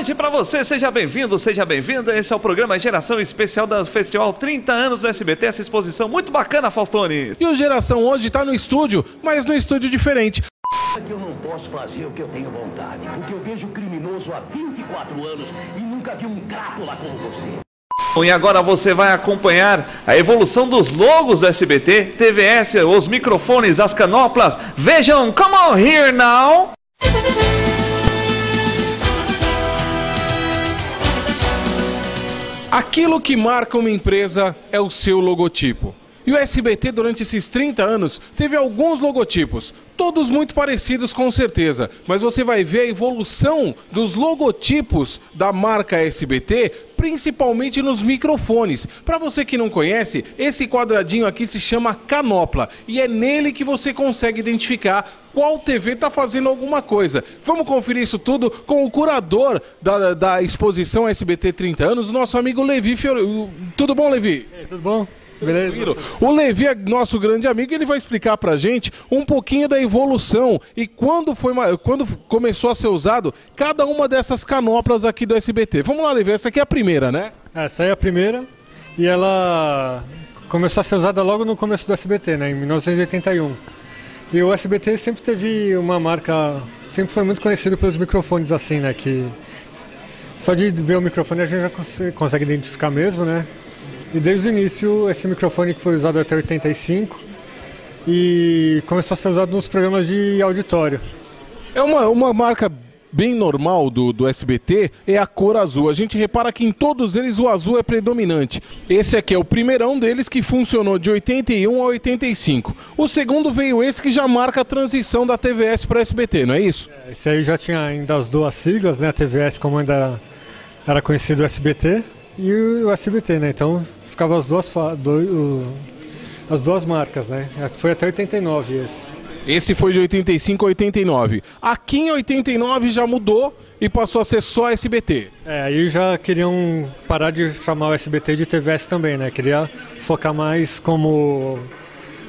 noite para você, seja bem-vindo, seja bem-vinda. Esse é o programa Geração Especial do Festival 30 anos do SBT, essa exposição muito bacana, Faustone. E o Geração hoje tá no estúdio, mas no estúdio diferente. eu não posso fazer o que eu tenho vontade. Porque eu vejo criminoso há 24 anos e nunca vi um crápula como você. Bom, E agora você vai acompanhar a evolução dos logos do SBT, TVS, os microfones, as canoplas. Vejam, come on here now! Aquilo que marca uma empresa é o seu logotipo. E o SBT, durante esses 30 anos, teve alguns logotipos, todos muito parecidos com certeza, mas você vai ver a evolução dos logotipos da marca SBT, principalmente nos microfones. Para você que não conhece, esse quadradinho aqui se chama canopla e é nele que você consegue identificar qual TV está fazendo alguma coisa. Vamos conferir isso tudo com o curador da, da exposição SBT 30 anos, o nosso amigo Levi Fior... Tudo bom, Levi? Aí, tudo bom? Beleza? O Levi é nosso grande amigo e ele vai explicar pra gente um pouquinho da evolução e quando, foi, quando começou a ser usado cada uma dessas canoplas aqui do SBT. Vamos lá, Levi, essa aqui é a primeira, né? Essa é a primeira e ela começou a ser usada logo no começo do SBT, né, em 1981. E o SBT sempre teve uma marca, sempre foi muito conhecido pelos microfones assim, né, que só de ver o microfone a gente já cons- consegue identificar mesmo, né? E desde o início esse microfone que foi usado até 85 e começou a ser usado nos programas de auditório. É uma, uma marca bem normal do, do SBT, é a cor azul. A gente repara que em todos eles o azul é predominante. Esse aqui é o primeirão deles que funcionou de 81 a 85. O segundo veio esse que já marca a transição da TVS para SBT, não é isso? Esse aí já tinha ainda as duas siglas, né? A TVS, como ainda era, era conhecido o SBT, e o SBT, né? Então ficava as duas, do- o- as duas marcas, né? Foi até 89 esse. Esse foi de 85 a 89. Aqui em 89 já mudou e passou a ser só SBT. É, aí já queriam parar de chamar o SBT de TVS também, né? Queria focar mais como,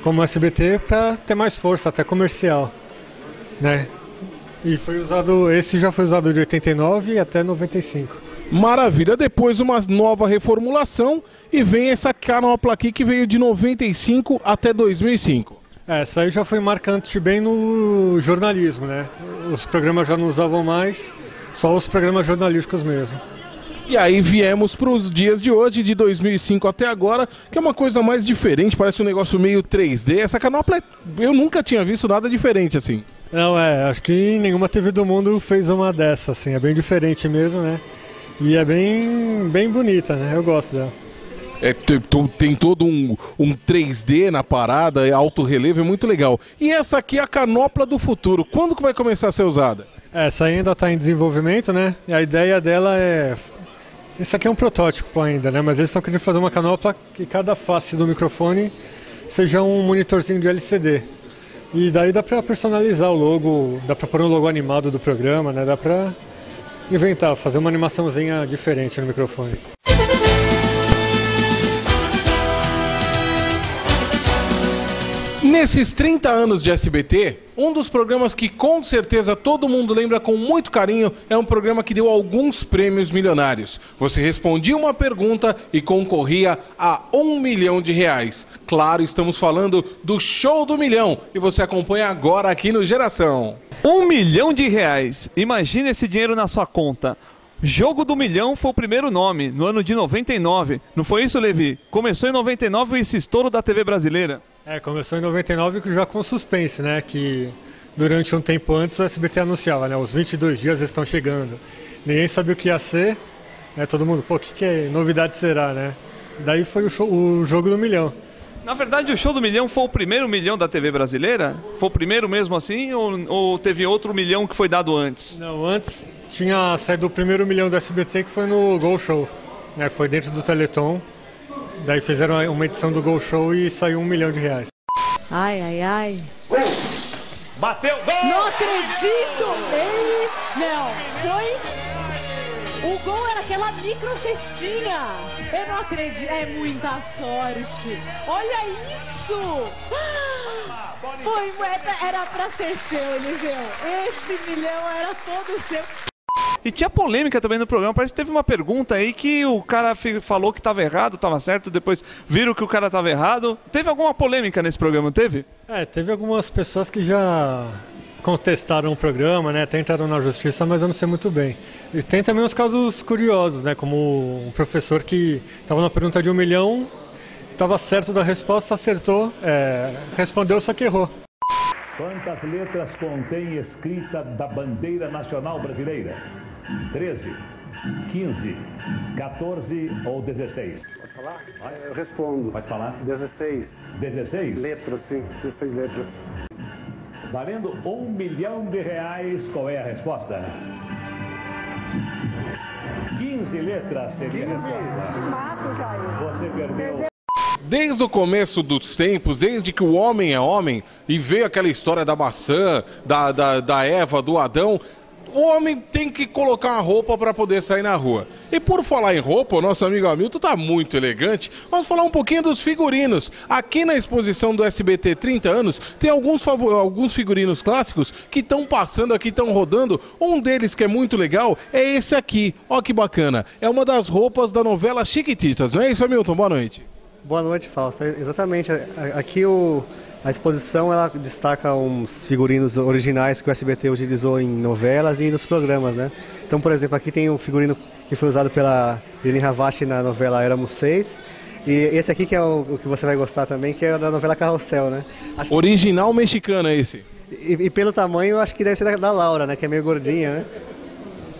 como SBT para ter mais força, até comercial, né? E foi usado, esse já foi usado de 89 até 95. Maravilha. Depois uma nova reformulação e vem essa canopla aqui que veio de 95 até 2005. É, essa aí já foi marcante bem no jornalismo, né? Os programas já não usavam mais, só os programas jornalísticos mesmo. E aí viemos para os dias de hoje, de 2005 até agora, que é uma coisa mais diferente, parece um negócio meio 3D. Essa canopla, eu nunca tinha visto nada diferente assim. Não, é, acho que nenhuma TV do mundo fez uma dessa, assim, é bem diferente mesmo, né? E é bem, bem bonita, né? Eu gosto dela. É, tem todo um, um 3D na parada, é alto relevo, é muito legal. E essa aqui é a canopla do futuro. Quando que vai começar a ser usada? Essa ainda está em desenvolvimento, né? E a ideia dela é. Esse aqui é um protótipo ainda, né? Mas eles estão querendo fazer uma canopla que cada face do microfone seja um monitorzinho de LCD. E daí dá para personalizar o logo, dá para pôr um logo animado do programa, né? Dá para inventar, fazer uma animaçãozinha diferente no microfone. Nesses 30 anos de SBT, um dos programas que com certeza todo mundo lembra com muito carinho é um programa que deu alguns prêmios milionários. Você respondia uma pergunta e concorria a um milhão de reais. Claro, estamos falando do Show do Milhão e você acompanha agora aqui no Geração. Um milhão de reais. Imagina esse dinheiro na sua conta. Jogo do Milhão foi o primeiro nome, no ano de 99. Não foi isso, Levi? Começou em 99 esse estouro da TV brasileira. É, começou em 99 já com suspense, né? Que durante um tempo antes o SBT anunciava, né? Os 22 dias estão chegando. Ninguém sabia o que ia ser. Né? Todo mundo, pô, o que, que é? novidade será, né? Daí foi o, show- o jogo do milhão. Na verdade, o Show do Milhão foi o primeiro milhão da TV brasileira? Foi o primeiro mesmo assim? Ou, ou teve outro milhão que foi dado antes? Não, antes tinha saído o primeiro milhão do SBT que foi no Gol Show. Né? Foi dentro do Teleton. Daí fizeram uma edição do Gol Show e saiu um milhão de reais. Ai, ai, ai. Bateu, gol! Não acredito! Ele. Não, foi. O gol era aquela micro cestinha. Eu não acredito. É muita sorte. Olha isso! Foi, era, era pra ser seu, Eliseu. Esse milhão era todo seu. E tinha polêmica também no programa. Parece que teve uma pergunta aí que o cara falou que estava errado, estava certo, depois viram que o cara estava errado. Teve alguma polêmica nesse programa, teve? É, teve algumas pessoas que já contestaram o programa, né? Até entraram na justiça, mas eu não sei muito bem. E tem também uns casos curiosos, né? Como um professor que estava na pergunta de um milhão, estava certo da resposta, acertou, é, respondeu, só que errou. Quantas letras contém escrita da bandeira nacional brasileira? 13, 15, 14 ou 16? Pode falar? Eu respondo. Pode falar? 16 16? letras, sim. 16 letras. Valendo um milhão de reais, qual é a resposta? 15 letras seria a resposta. Você perdeu. Desde o começo dos tempos, desde que o homem é homem, e veio aquela história da maçã, da, da, da Eva, do Adão, o homem tem que colocar uma roupa para poder sair na rua. E por falar em roupa, o nosso amigo Hamilton tá muito elegante. Vamos falar um pouquinho dos figurinos. Aqui na exposição do SBT 30 anos, tem alguns, alguns figurinos clássicos que estão passando aqui, estão rodando. Um deles que é muito legal é esse aqui. Ó que bacana. É uma das roupas da novela Chiquititas, não é isso, Hamilton? Boa noite. Boa noite, Fausto. É, Exatamente. Aqui o, a exposição ela destaca uns figurinos originais que o SBT utilizou em novelas e nos programas, né? Então, por exemplo, aqui tem um figurino que foi usado pela Irene Havashi na novela Éramos Seis. E esse aqui que é o, o que você vai gostar também, que é da novela Carrossel, né? Acho- Original mexicano é esse. e, e pelo tamanho, eu acho que deve ser da, da Laura, né? Que é meio gordinha, né?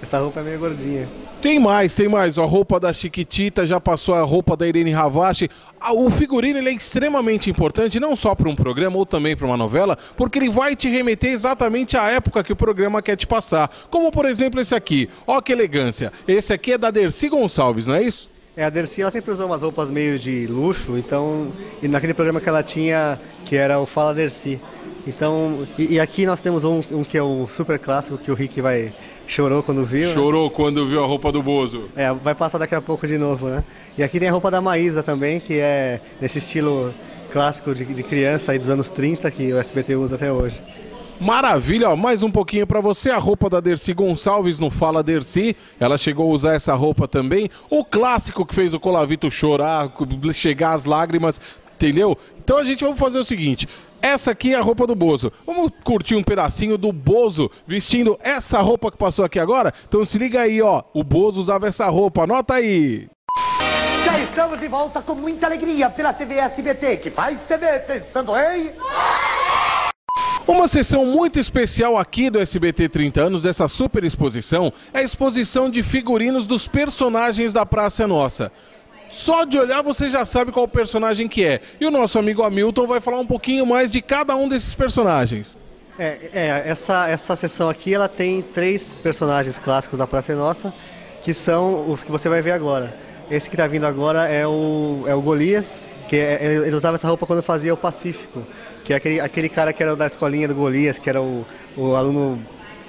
Essa roupa é meio gordinha. Tem mais, tem mais. A roupa da Chiquitita já passou a roupa da Irene Havashi. Ah, O figurino ele é extremamente importante, não só para um programa ou também para uma novela, porque ele vai te remeter exatamente à época que o programa quer te passar. Como, por exemplo, esse aqui. Ó que elegância. Esse aqui é da Dercy Gonçalves, não é isso? É, a Dercy ela sempre usou umas roupas meio de luxo, então, e naquele programa que ela tinha, que era o Fala Dercy. Então, e, e aqui nós temos um, um que é o super clássico, que o Rick vai chorou quando viu. né? Chorou quando viu a roupa do Bozo. É, vai passar daqui a pouco de novo, né? E aqui tem a roupa da Maísa também, que é nesse estilo clássico de, de criança aí dos anos 30, que o SBT usa até hoje. Maravilha, ó, mais um pouquinho pra você, a roupa da Dercy Gonçalves no Fala Dercy, ela chegou a usar essa roupa também, o clássico que fez o Colavito chorar, chegar às lágrimas, entendeu? Então a gente vai fazer o seguinte, essa aqui é a roupa do Bozo, vamos curtir um pedacinho do Bozo vestindo essa roupa que passou aqui agora? Então se liga aí, ó, o Bozo usava essa roupa, anota aí! Já estamos de volta com muita alegria pela TV SBT, que faz TV pensando em... Uma sessão muito especial aqui do SBT 30 anos, dessa super exposição, é a exposição de figurinos dos personagens da Praça Nossa. Só de olhar você já sabe qual personagem que é. E o nosso amigo Hamilton vai falar um pouquinho mais de cada um desses personagens. É, é, essa, essa sessão aqui ela tem três personagens clássicos da Praça é Nossa, que são os que você vai ver agora. Esse que está vindo agora é o, é o Golias, que é- ele, usava essa roupa quando fazia o Pacífico, que é aquele, aquele cara que era da escolinha do Golias, que era o, o aluno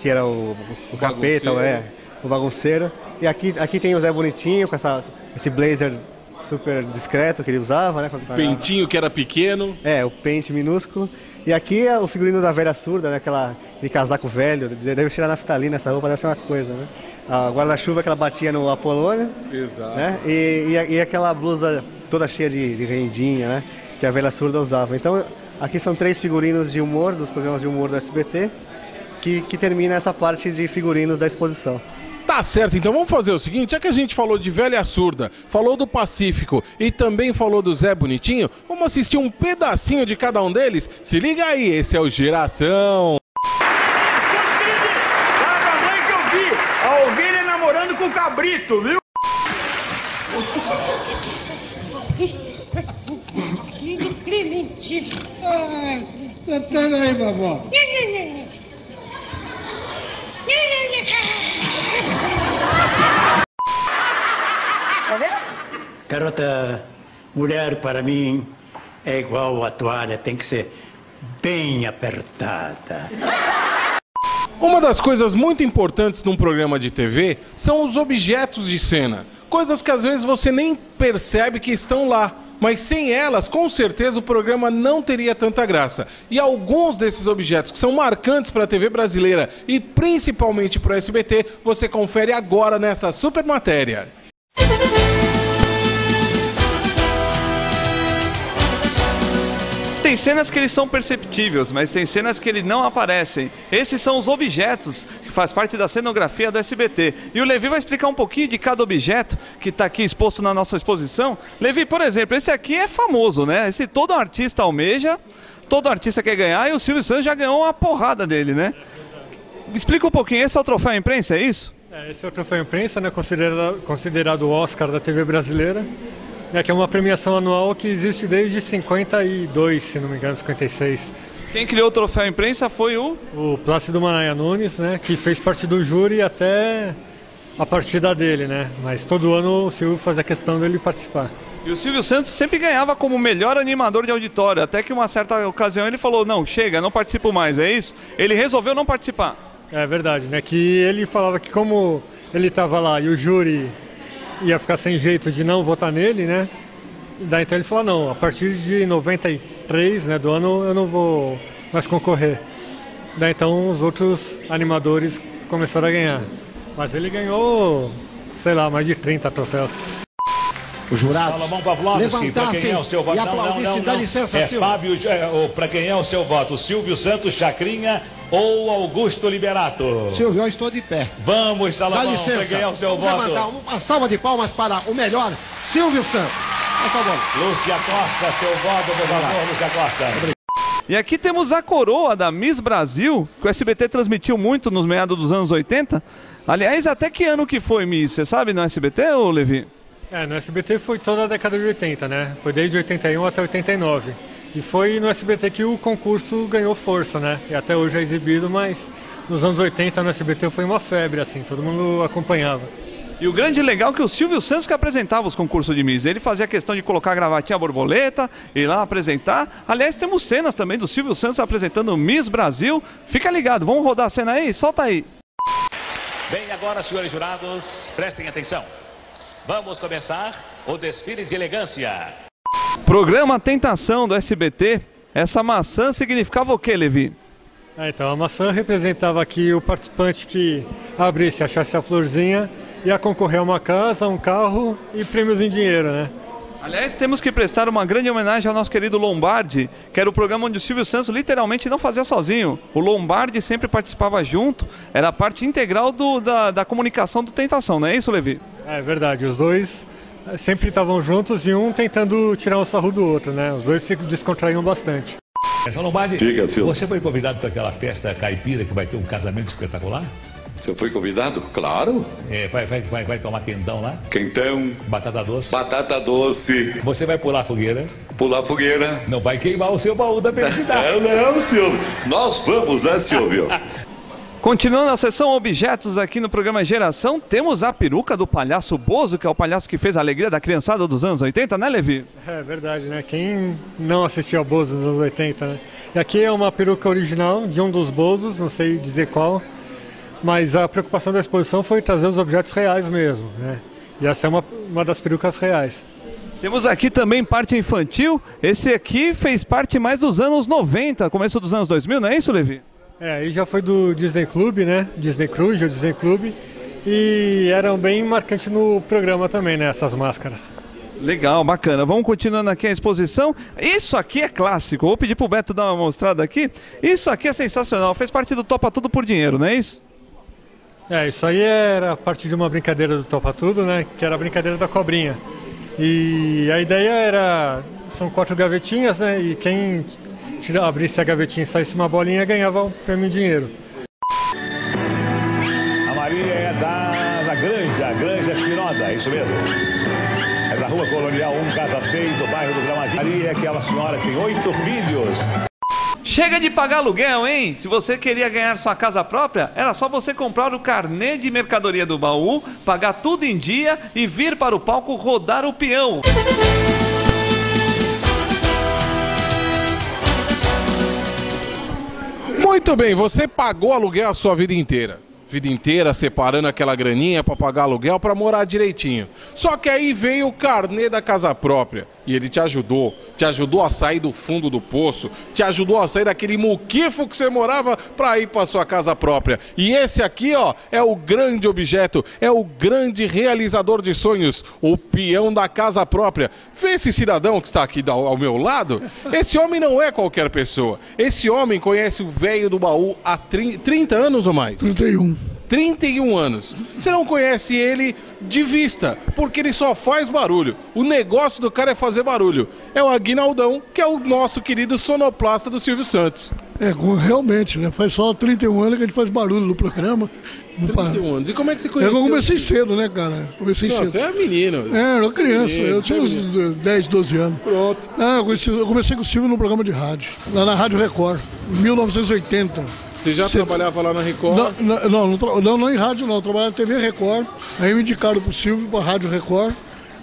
que era o, o capeta, bagunceiro. é, o bagunceiro. E aqui, aqui tem o Zé Bonitinho, com essa, esse blazer super discreto que ele usava, né? Pentinho que era pequeno. É, o pente minúsculo. E aqui é o figurino da velha surda, né? Aquela, aquele casaco velho. Deve tirar naftalina essa roupa, deve ser uma coisa, né? A guarda-chuva que ela batia no Apolônio. Exato. Né? E, e, e aquela blusa toda cheia de, de rendinha, né? Que a velha surda usava. Então, aqui são três figurinos de humor, dos programas de humor do SBT, que, que termina essa parte de figurinos da exposição. Tá certo, então vamos fazer o seguinte, já que a gente falou de Velha Surda, falou do Pacífico e também falou do Zé Bonitinho, vamos assistir um pedacinho de cada um deles? Se liga aí, esse é o Geração. A mãe que eu vi, a ovelha namorando com o cabrito, viu? Clementino. Ai, Santana aí, vovó. Garota, mulher para mim é igual a toalha, tem que ser bem apertada. Uma das coisas muito importantes num programa de TV são os objetos de cena. Coisas que às vezes você nem percebe que estão lá. Mas sem elas, com certeza o programa não teria tanta graça. E alguns desses objetos que são marcantes para a TV brasileira e principalmente para o SBT, você confere agora nessa super matéria. Tem cenas que eles são perceptíveis, mas tem cenas que eles não aparecem. Esses são os objetos que faz parte da cenografia do SBT. E o Levi vai explicar um pouquinho de cada objeto que está aqui exposto na nossa exposição. Levi, por exemplo, esse aqui é famoso, né? Esse todo artista almeja, todo artista quer ganhar e o Silvio Santos já ganhou uma porrada dele, né? Explica um pouquinho, esse é o troféu imprensa, é isso? É, esse é o troféu imprensa, né? Considerado, considerado o Oscar da TV brasileira. É que é uma premiação anual que existe desde 52, se não me engano, 56. Quem criou o troféu imprensa foi o? O Plácido Manaia Nunes, né? Que fez parte do júri até a partida dele, né? Mas todo ano o Silvio fazia questão dele participar. E o Silvio Santos sempre ganhava como melhor animador de auditório, até que uma certa ocasião ele falou: não, chega, não participo mais, é isso? Ele resolveu não participar. É verdade, né? Que ele falava que como ele estava lá e o júri ia ficar sem jeito de não votar nele, né? Daí então ele falou, não, a partir de 93 né, do ano eu não vou mais concorrer. Daí então os outros animadores começaram a ganhar. Mas ele ganhou, sei lá, mais de 30 troféus. O jurado Salomão Pavlovski, para quem é o seu voto? e Não, não, aplaudisse, não, dá licença, é Silvio. Fábio, é, para quem é o seu voto? Silvio Santos, Chacrinha ou Augusto Liberato? Silvio, eu estou de pé. Vamos, Dá Salomão, para licença. é o seu Vamos voto? levantar uma salva de palmas para o melhor, Silvio Santos. Lúcia Costa, seu voto, por favor, Lúcia Costa. E aqui temos a coroa da Miss Brasil, que o SBT transmitiu muito nos meados dos anos 80. Aliás, até que ano que foi, Miss? Você sabe no SBT, ô Levi? É, no SBT foi toda a década de 80, né? Foi desde 81 até 89. E foi no SBT que o concurso ganhou força, né? E até hoje é exibido, mas nos anos 80 no SBT foi uma febre, assim, todo mundo acompanhava. E o grande legal é que o Silvio Santos que apresentava os concursos de Miss. Ele fazia questão de colocar a gravatinha borboleta, ir lá apresentar. Aliás, temos cenas também do Silvio Santos apresentando Miss Brasil. Fica ligado, vamos rodar a cena aí? Solta aí. Bem, agora, senhores jurados, prestem atenção. Vamos começar o desfile de elegância. Programa Tentação do SBT. Essa maçã significava o que, Levi? Ah, então a maçã representava aqui o participante que abrisse, achasse a florzinha, ia concorrer a uma casa, um carro e prêmios em dinheiro, né? Aliás, temos que prestar uma grande homenagem ao nosso querido Lombardi, que era o programa onde o Silvio Santos literalmente não fazia sozinho. O Lombardi sempre participava junto, era parte integral do- da, da comunicação do Tentação, não é isso, Levi? É verdade, os dois sempre estavam juntos e um tentando tirar um sarro do outro, né? Os dois se descontraíam bastante. São Lombardi, Diga, Silvio. você foi convidado para aquela festa caipira que vai ter um casamento espetacular? Você foi convidado? Claro. É, vai, vai, vai, vai tomar quentão lá? Quentão, Batata doce? batata doce, Você vai pular a fogueira? pular fogueira. Não vai queimar o seu baú da felicidade. Não, não, Silvio. Nós vamos, né, Silvio? Continuando a sessão objetos aqui no programa Geração, temos a peruca do palhaço Bozo, que é o palhaço que fez a alegria da criançada dos anos 80, né, Levi? É verdade, né? Quem não assistiu a Bozo nos anos 80, né? E aqui é uma peruca original de um dos Bozos, não sei dizer qual, mas a preocupação da exposição foi trazer os objetos reais mesmo, né? E essa é uma, uma das perucas reais. Temos aqui também parte infantil. Esse aqui fez parte mais dos anos 90, começo dos anos 2000, não é isso, Levi? É, aí já foi do Disney Club, né? Disney Cruise, o Disney Club. E eram bem marcantes no programa também, né? Essas máscaras. Legal, bacana. Vamos continuando aqui a exposição. Isso aqui é clássico. Vou pedir pro Beto dar uma mostrada aqui. Isso aqui é sensacional. Fez parte do Topa Tudo por Dinheiro, não é isso? É, isso aí era parte de uma brincadeira do Topa Tudo, né? Que era a brincadeira da cobrinha. E a ideia era. São quatro gavetinhas, né? E quem abrisse a gavetinha e saísse uma bolinha ganhava um prêmio em dinheiro. A Maria é da, da Granja, Granja Espinosa, é isso mesmo. É da Rua Colonial 1, Casa 6, do bairro do Gramadinho. Maria é aquela senhora que tem oito filhos. Chega de pagar aluguel, hein? Se você queria ganhar sua casa própria, era só você comprar o carnê de mercadoria do baú, pagar tudo em dia e vir para o palco rodar o peão. Muito bem, você pagou aluguel a sua vida inteira. vida inteira separando aquela graninha para pagar aluguel para morar direitinho. Só que aí veio o carnê da casa própria e ele te ajudou, te ajudou a sair do fundo do poço, te ajudou a sair daquele muquifo que você morava para ir para sua casa própria. E esse aqui, ó, é o grande objeto, é o grande realizador de sonhos, o peão da casa própria. Vê esse cidadão que está aqui ao meu lado? Esse homem não é qualquer pessoa. Esse homem conhece o velho do baú há 30 anos ou mais. 31. 31 anos. Você não conhece ele de vista, porque ele só faz barulho. O negócio do cara é fazer barulho. É o Aguinaldão, que é o nosso querido sonoplasta do Silvio Santos. É, realmente, né? Faz só 31 anos que a gente faz barulho no programa. 31 anos. E como é que você conheceu? Eu comecei cedo, né, cara? Comecei Não, cedo. Você é menino. É, eu era criança. Menino, eu tinha uns menino. 10, 12 anos. Pronto. Ah, eu, conheci- eu comecei com o Silvio no programa de rádio, lá na Rádio Record, em 1980. Você já Cê- trabalhava lá na Record? Não, não, não, não, não em rádio, não. Eu trabalhava na TV Record. Aí me indicaram pro Silvio, pra Rádio Record.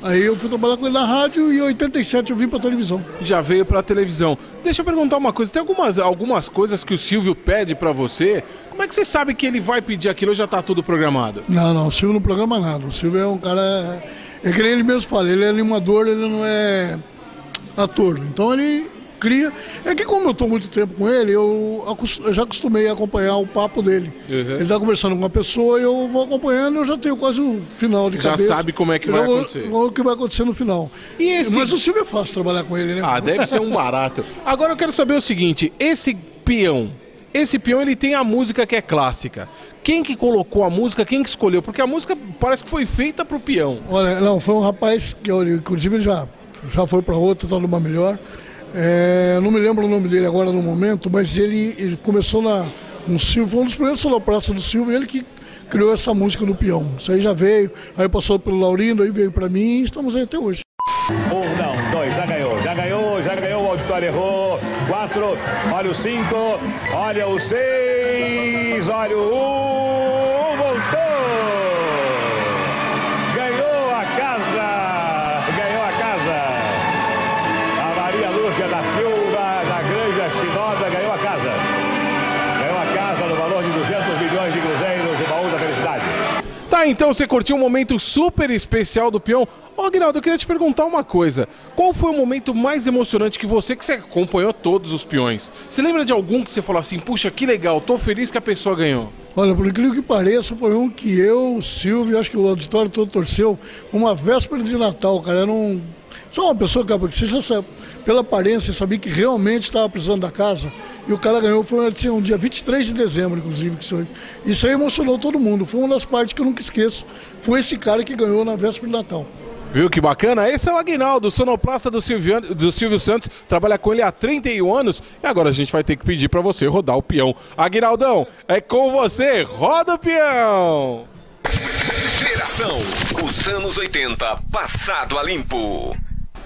Aí eu fui trabalhar com ele na rádio e em 87 eu vim pra televisão. Já veio pra televisão. Deixa eu perguntar uma coisa. Tem algumas, algumas coisas que o Silvio pede pra você. Como é que você sabe que ele vai pedir aquilo ou já tá tudo programado? Não, não, o Silvio não programa nada. O Silvio é um cara. É que nem ele mesmo fala, ele é animador, ele não é ator. Então ele cria. É que como eu estou muito tempo com ele, eu, eu já acostumei a acompanhar o papo dele. Uhum. Ele está conversando com uma pessoa e eu vou acompanhando eu já tenho quase o final de Já cabeça. sabe como é que vai já acontecer. vou- O que vai acontecer no final. E esse- Mas o Silvio é fácil trabalhar com ele, né? Ah, deve ser um barato. Agora eu quero saber o seguinte: esse peão. Esse peão ele tem a música que é clássica. Quem que colocou a música? Quem que escolheu? Porque a música parece que foi feita pro peão. Olha, não, foi um rapaz que, eu, inclusive, já, já foi para outra, está numa melhor. É, não me lembro o nome dele agora no momento, mas ele, ele começou na, no Silvio, foi um dos primeiros sonoplasta do Silvio, ele que criou essa música do peão. Isso aí já veio, aí passou pelo Laurindo, aí veio para mim e estamos aí até hoje. Um, não, dois, já ganhou, já ganhou, já ganhou, o auditório errou. Quatro, olha o cinco, olha o seis, olha o um, então você curtiu um momento super especial do peão. Ô, Aguinaldo, eu queria te perguntar uma coisa. Qual foi o momento mais emocionante que você, que você acompanhou todos os peões? Você lembra de algum que você falou assim, puxa, que legal, tô feliz que a pessoa ganhou? Olha, por incrível que pareça, foi um que eu, o Silvio, acho que o auditório todo torceu, uma véspera de Natal, cara. Era um. Só uma pessoa, cara, porque você já sabe, pela aparência, sabia que realmente estava precisando da casa. E o cara ganhou, foi assim, um dia 23 de dezembro, inclusive. Que aí. isso aí emocionou todo mundo. Foi uma das partes que eu nunca esqueço. Foi esse cara que ganhou na véspera de Natal. Viu que bacana? Esse é o Aguinaldo, sonoplasta do, Silvio, do Silvio Santos. Trabalha com ele há 31 anos. E agora a gente vai ter que pedir pra você rodar o peão. Aguinaldão, é com você. Roda o peão! Geração, os anos 80, passado a limpo.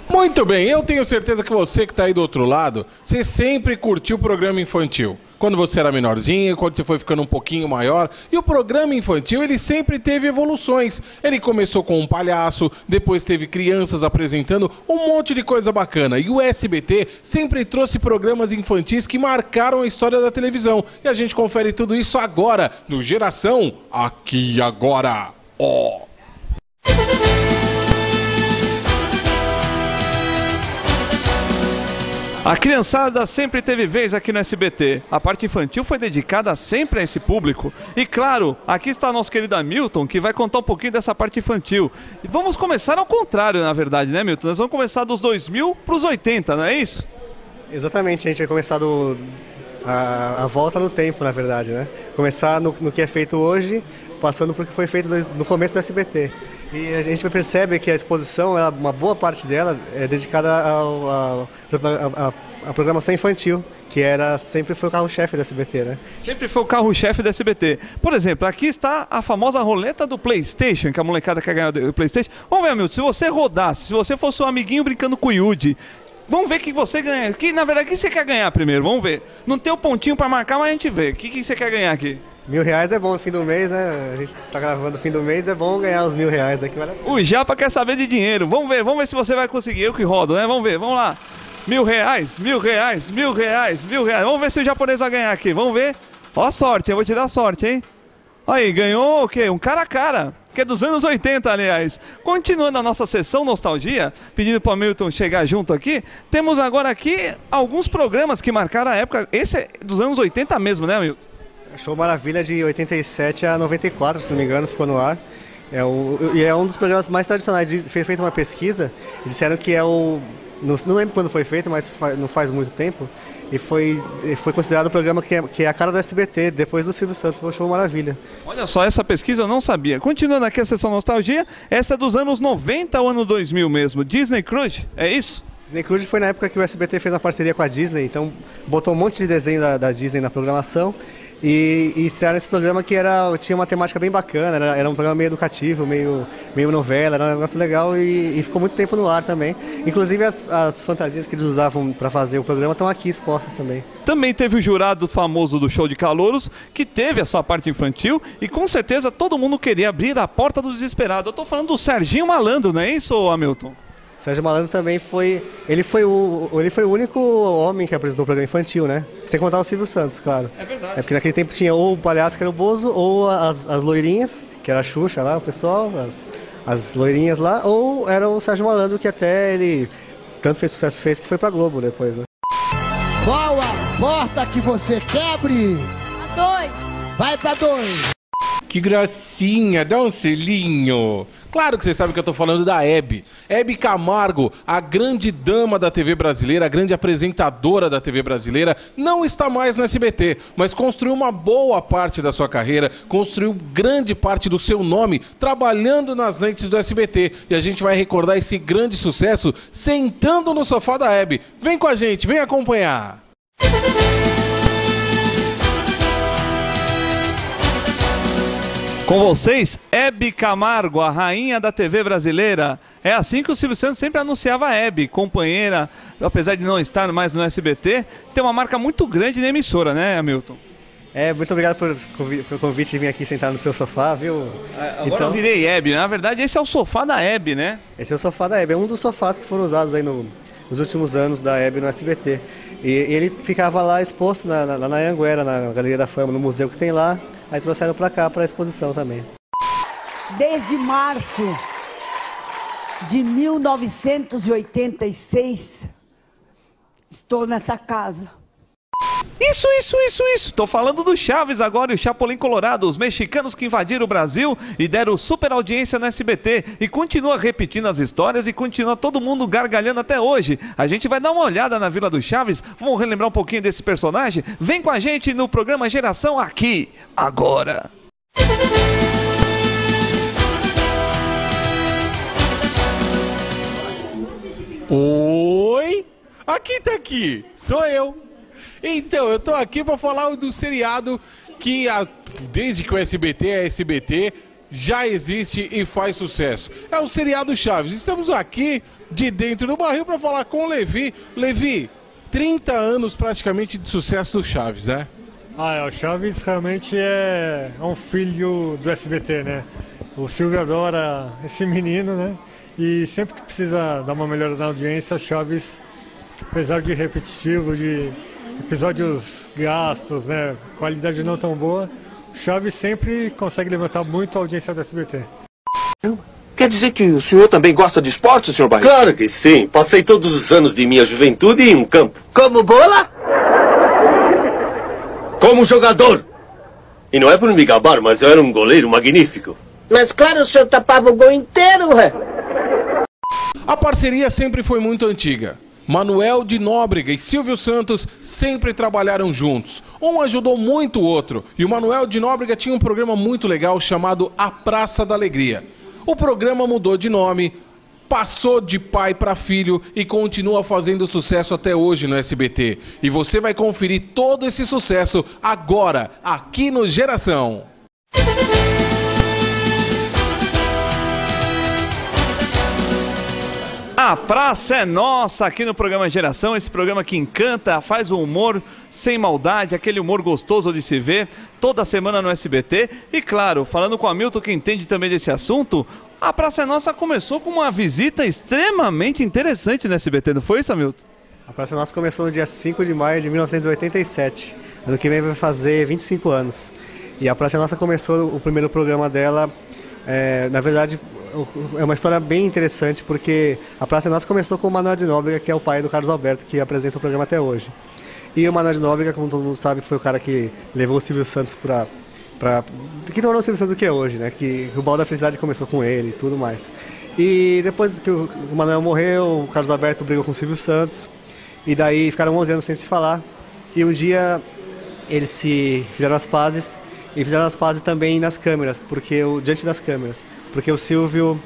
Muito bem, eu tenho certeza que você que está aí do outro lado, você sempre curtiu o programa infantil. Quando você era menorzinho, quando você foi ficando um pouquinho maior. E o programa infantil, ele sempre teve evoluções. Ele começou com um palhaço, depois teve crianças apresentando um monte de coisa bacana. E o SBT sempre trouxe programas infantis que marcaram a história da televisão. E a gente confere tudo isso agora, no Geração Aqui Agora. Ó. A criançada sempre teve vez aqui no SBT. A parte infantil foi dedicada sempre a esse público. E claro, aqui está nosso querido Hamilton, que vai contar um pouquinho dessa parte infantil. E vamos começar ao contrário, na verdade, né, Milton? Nós vamos começar dos 2000 para os 80, não é isso? Exatamente, a gente vai começar do, a, a volta no tempo, na verdade, né? Começar no, no que é feito hoje, passando por que foi feito no, no começo do SBT. E a gente percebe que a exposição, uma boa parte dela é dedicada à programação infantil, que era sempre foi o carro-chefe do SBT, né? Sempre foi o carro-chefe do SBT. Por exemplo, aqui está a famosa roleta do PlayStation, que a molecada quer ganhar do PlayStation. Vamos ver, Hamilton, se você rodasse, se você fosse um amiguinho brincando com o Yuji, vamos ver o que você ganha. Que, na verdade, o que você quer ganhar primeiro? Vamos ver. Não tem o pontinho para marcar, mas a gente vê. O que, que você quer ganhar aqui? Mil reais é bom no fim do mês, né? A gente tá gravando no fim do mês, é bom ganhar os mil reais aqui. Vale. O Japa quer saber de dinheiro. Vamos ver, vamos ver se você vai conseguir. Eu que rodo, né? Vamos ver, vamos lá. Mil reais, mil reais, mil reais, mil reais. Vamos ver se o japonês vai ganhar aqui. Vamos ver. Ó sorte, eu vou te dar sorte, hein? Aí, ganhou o quê? Um cara a cara, que é dos anos 80, aliás. Continuando a nossa sessão Nostalgia, pedindo para o Milton chegar junto aqui, temos agora aqui alguns programas que marcaram a época. Esse é dos anos 80 mesmo, né, Milton? Show Maravilha de 87 a 94, se não me engano, ficou no ar. É o, e é um dos programas mais tradicionais. Foi feita uma pesquisa, disseram que é o. Não, não lembro quando foi feito, mas não faz muito tempo. E foi, foi considerado o programa que é, que é a cara do SBT, depois do Silvio Santos, foi o Show Maravilha. Olha só, essa pesquisa eu não sabia. Continuando aqui a sessão Nostalgia, essa é dos anos 90 ao ano 2000 mesmo. Disney Cruise, é isso? Disney Cruise foi na época que o SBT fez uma parceria com a Disney, então botou um monte de desenho da, da Disney na programação e, e estrearam esse programa que era, tinha uma temática bem bacana, era, era um programa meio educativo, meio, meio novela, era um negócio legal e, e ficou muito tempo no ar também. Inclusive as, as fantasias que eles usavam para fazer o programa estão aqui expostas também. Também teve o jurado famoso do show de calouros, que teve a sua parte infantil, e com certeza todo mundo queria abrir a porta do desesperado. Eu tô falando do Serginho Malandro, não é isso, Hamilton? Sérgio Malandro também foi. Ele foi o, ele foi o único homem que apresentou o programa infantil, né? Sem contar o Silvio Santos, claro. É verdade. É porque naquele tempo tinha ou o palhaço que era o Bozo, ou as, as loirinhas, que era a Xuxa lá, o pessoal, as, as loirinhas lá, ou era o Sérgio Malandro, que até ele tanto fez sucesso fez que foi pra Globo depois, né? Qual a porta que você quebre? A dois. Vai pra dois. Que gracinha, dá um selinho. Claro que você sabe que eu tô falando da Hebe. Hebe Camargo, a grande dama da TV brasileira, a grande apresentadora da TV brasileira, não está mais no SBT, mas construiu uma boa parte da sua carreira, construiu grande parte do seu nome trabalhando nas lentes do SBT. E a gente vai recordar esse grande sucesso sentando no sofá da Hebe. Vem com a gente, vem acompanhar. Com vocês, Hebe Camargo, a rainha da TV brasileira. É assim que o Silvio Santos sempre anunciava a Hebe, companheira, apesar de não estar mais no SBT, tem uma marca muito grande na emissora, né, Hamilton? É, muito obrigado por pelo convite de vir aqui sentar no seu sofá, viu? Agora eu virei Hebe, na verdade esse é o sofá da Hebe, né? Esse é o sofá da Hebe, é um dos sofás que foram usados aí no- nos últimos anos da Hebe no SBT. E, e ele ficava lá exposto na, na, na Anguera, na Galeria da Fama, no museu que tem lá. Aí trouxeram pra cá, pra exposição também. Desde março de 1986, estou nessa casa. Isso, isso, isso, isso. Tô falando do Chaves agora e o Chapolin Colorado, os mexicanos que invadiram o Brasil e deram super audiência no SBT e continua repetindo as histórias e continua todo mundo gargalhando até hoje. A gente vai dar uma olhada na Vila do Chaves, vamos relembrar um pouquinho desse personagem. Vem com a gente no programa Geração aqui, agora. Oi? Aqui tá aqui, sou eu. Então, eu tô aqui pra falar do seriado que a- desde que o SBT é SBT já existe e faz sucesso. É o seriado Chaves. Estamos aqui de dentro do barril pra falar com o Levi. Levi, 30 anos praticamente de sucesso do Chaves, né? Ah, é, o Chaves realmente é é um filho do SBT, né? O Silvio adora esse menino, né? E sempre que precisa dar uma melhora na audiência, o Chaves, apesar de repetitivo, de episódios gastos, né? Qualidade não tão boa, o Chaves sempre consegue levantar muito a audiência do SBT. Quer dizer que o senhor também gosta de esporte, senhor Barreto? Claro que sim. Passei todos os anos de minha juventude em um campo. Como bola? Como jogador. E não é por me gabar, mas eu era um goleiro magnífico. Mas claro, o senhor tapava o gol inteiro, ué. A parceria sempre foi muito antiga. Manuel de Nóbrega e Silvio Santos sempre trabalharam juntos. Um ajudou muito o outro. E o Manuel de Nóbrega tinha um programa muito legal chamado A Praça da Alegria. O programa mudou de nome, passou de pai para filho e continua fazendo sucesso até hoje no SBT. E você vai conferir todo esse sucesso agora, aqui no Geração. A praça é nossa aqui no programa Geração, esse programa que encanta, faz o humor sem maldade, aquele humor gostoso de se ver, toda semana no SBT. E claro, falando com o Hamilton, que entende também desse assunto, a Praça é Nossa começou com uma visita extremamente interessante no SBT, não foi isso, Hamilton? A Praça Nossa começou no dia 5 de maio de 1987. Ano que vem vai fazer 25 anos. E a Praça é Nossa começou o primeiro programa dela, é, na verdade, é uma história bem interessante, porque a Praça Nossa começou com o Manuel de Nóbrega, que é o pai do Carlos Alberto, que apresenta o programa até hoje. E o Manuel de Nóbrega, como todo mundo sabe, foi o cara que levou o Silvio Santos para Pra, que tornou o Silvio Santos o que é hoje, né? Que o Baldo da Felicidade começou com ele e tudo mais. E depois que o Manuel morreu, o Carlos Alberto brigou com o Silvio Santos. E daí ficaram 11 anos sem se falar. E um dia eles se fizeram as pazes e fizeram as pazes também nas câmeras, porque o, diante das câmeras. Porque o Silvio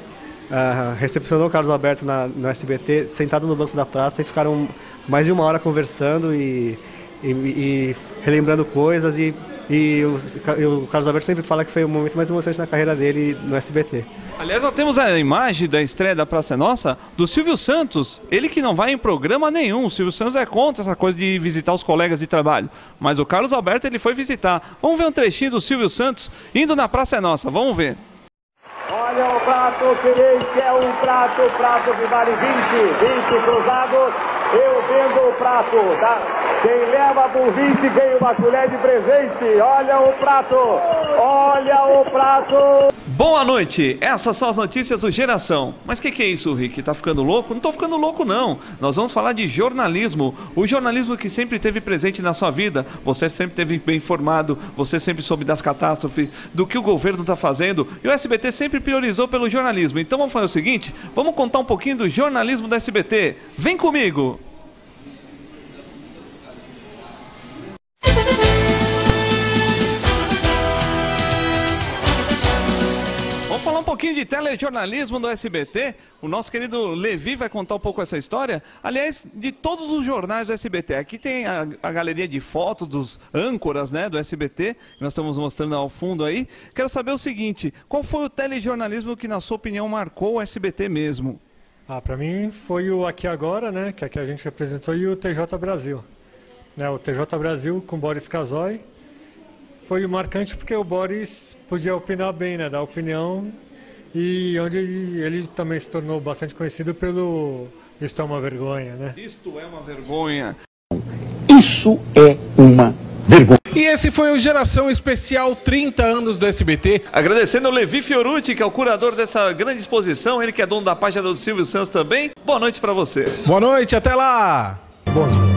uh, recepcionou o Carlos Alberto na, no SBT, sentado no banco da praça, e ficaram mais de uma hora conversando e, e, e relembrando coisas. E e o, o, Carlos Alberto sempre fala que foi o momento mais emocionante na carreira dele no SBT. Aliás, nós temos a imagem da estreia da Praça é Nossa do Silvio Santos. Ele que não vai em programa nenhum. O Silvio Santos é contra essa coisa de visitar os colegas de trabalho. Mas o Carlos Alberto ele foi visitar. Vamos ver um trechinho do Silvio Santos indo na Praça é Nossa. Vamos ver. Olha o prato que é um prato, prato que vale 20, 20 cruzados. Eu vendo o prato. Tá? Quem leva 20 ganha uma colher de presente. Olha o prato! Olha o prato! Boa noite! Essas são as notícias do Geração. Mas o que, que, é isso, Rick? Tá ficando louco? Não tô ficando louco, não. Nós vamos falar de jornalismo. O jornalismo que sempre teve presente na sua vida. Você sempre teve bem informado, você sempre soube das catástrofes, do que o governo está fazendo. E o SBT sempre priorizou pelo jornalismo. Então vamos fazer o seguinte: vamos contar um pouquinho do jornalismo do SBT. Vem comigo! Pouquinho de telejornalismo do SBT. O nosso querido Levi vai contar um pouco essa história. Aliás, de todos os jornais do SBT. Aqui tem a, a galeria de fotos dos âncoras né, do SBT, que nós estamos mostrando ao fundo aí. Quero saber o seguinte: qual foi o telejornalismo que, na sua opinião, marcou o SBT mesmo? Ah, para mim foi o Aqui Agora, né, que aqui a gente apresentou, e o TJ Brasil. Né, o TJ Brasil com Boris Casoy foi marcante porque o Boris podia opinar bem, né, dar opinião e onde ele também se tornou bastante conhecido pelo Isto é uma vergonha, né? Isto é uma vergonha. Isso é uma vergonha. E esse foi o Geração Especial 30 anos do SBT. Agradecendo o Levi Fiorucci, que é o curador dessa grande exposição, ele que é dono da página do Silvio Santos também. Boa noite para você. Boa noite, até lá. Bom dia.